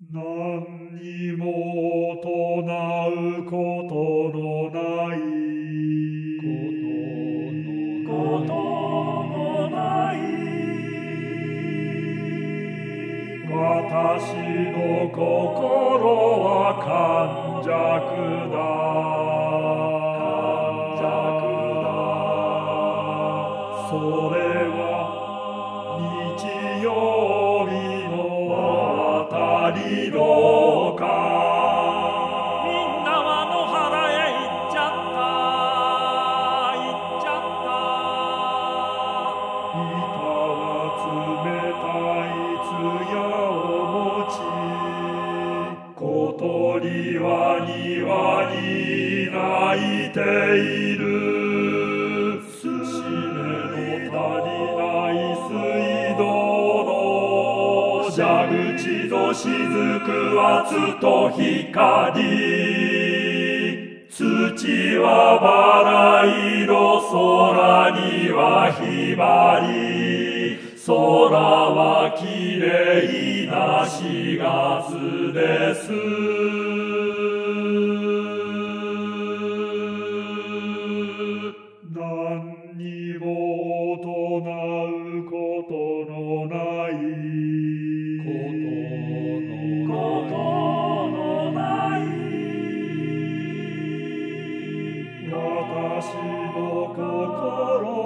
何にも唱うことのない。ことのない。私の心は感弱だ。それりのか。みんなは野原へ行っちゃった。行っちゃ板は冷たい艶を持ち小鳥は庭に鳴いている蛇口ぞしずくと光土はバラ色空にはひばり空はきれいな四月です。何にも大人私の心。